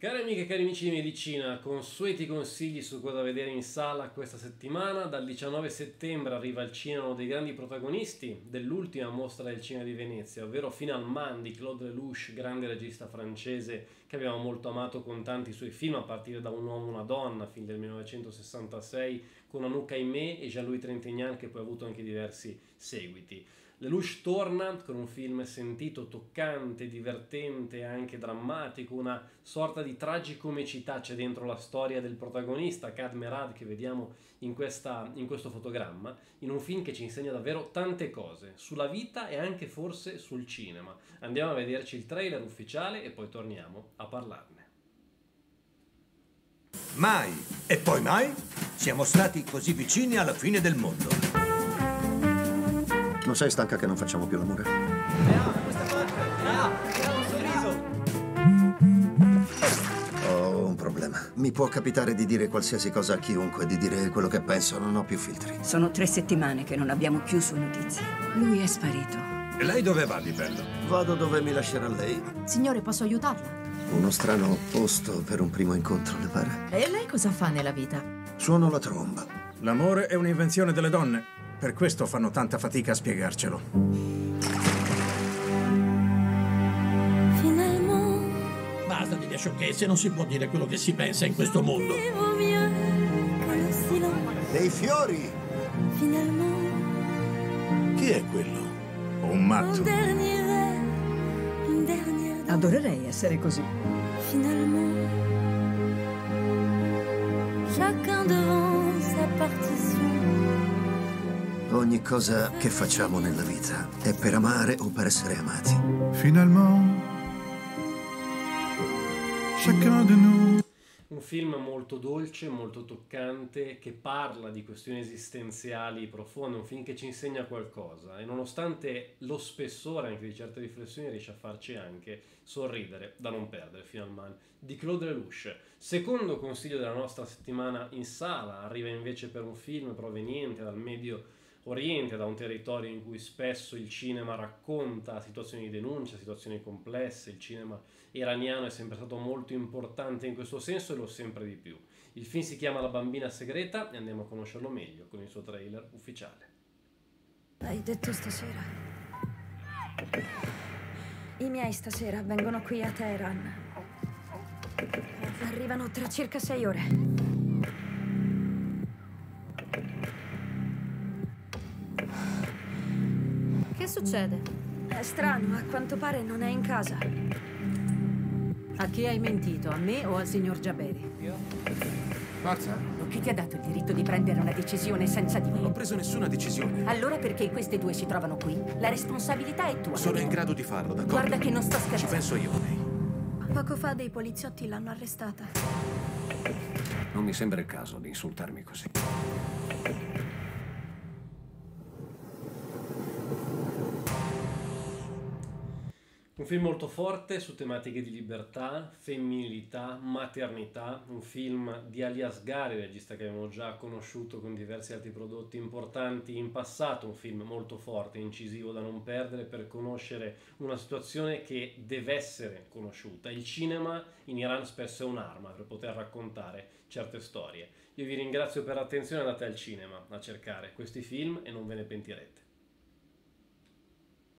Cari amiche e cari amici di medicina, consueti consigli su cosa vedere in sala questa settimana. Dal 19 settembre arriva al cinema uno dei grandi protagonisti dell'ultima mostra del cinema di Venezia, ovvero Final Man di Claude Lelouch, grande regista francese che abbiamo molto amato con tanti suoi film, a partire da Un uomo e una donna, film del 1966, con Anouk Aimé e Jean-Louis Trintignant, che poi ha avuto anche diversi seguiti. Lelouch torna con un film sentito, toccante, divertente, anche drammatico, una sorta di tragicomicità c'è dentro la storia del protagonista, Kad Merad, che vediamo in, questa, in questo fotogramma, in un film che ci insegna davvero tante cose, sulla vita e anche forse sul cinema. Andiamo a vederci il trailer ufficiale e poi torniamo a parlarne. Mai e poi mai siamo stati così vicini alla fine del mondo. Non sei stanca che non facciamo più l'amore? Ho un problema. Mi può capitare di dire qualsiasi cosa a chiunque, di dire quello che penso, non ho più filtri. Sono tre settimane che non abbiamo più sue notizie. Lui è sparito. E lei dove va di bello? Vado dove mi lascerà lei. Signore, posso aiutarla? Uno strano posto per un primo incontro, le pare? E lei cosa fa nella vita? Suono la tromba. L'amore è un'invenzione delle donne. Per questo fanno tanta fatica a spiegarcelo. Basta di sciocchezze, non si può dire quello che si pensa in questo mondo. Dei fiori! Chi è quello? Un matto. Adorerei essere così. Finalement, chacun devant Ogni cosa che facciamo nella vita è per amare o per essere amati. Finalement, chacun de nous. Un film molto dolce, molto toccante, che parla di questioni esistenziali profonde, un film che ci insegna qualcosa e nonostante lo spessore anche di certe riflessioni riesce a farci anche sorridere da non perdere Final Man di Claude Lelouch. Secondo consiglio della nostra settimana in sala, arriva invece per un film proveniente dal Medio Oriente, da un territorio in cui spesso il cinema racconta situazioni di denuncia, situazioni complesse, il cinema iraniano è sempre stato molto importante in questo senso e lo sempre di più. Il film si chiama La bambina segreta e andiamo a conoscerlo meglio con il suo trailer ufficiale. Hai detto stasera. I miei stasera vengono qui a Teheran. Arrivano tra circa sei ore. Succede? È strano, a quanto pare non è in casa. A chi hai mentito? A me o al signor Jaberi? Forza. Chi ti ha dato il diritto di prendere una decisione senza di Non ho me? preso nessuna decisione. Allora perché questi due si trovano qui? La responsabilità è tua. Sono in grado di farlo, d'accordo? Guarda che non sto Ci scherzando. penso io a lei. Poco fa dei poliziotti l'hanno arrestata. Non mi sembra il caso di insultarmi così. Un film molto forte su tematiche di libertà, femminilità, maternità, un film di Ali Asghari, regista che abbiamo già conosciuto con diversi altri prodotti importanti in passato, un film molto forte, incisivo da non perdere per conoscere una situazione che deve essere conosciuta. Il cinema in Iran spesso è un'arma per poter raccontare certe storie. Io vi ringrazio per l'attenzione, andate al cinema a cercare questi film e non ve ne pentirete.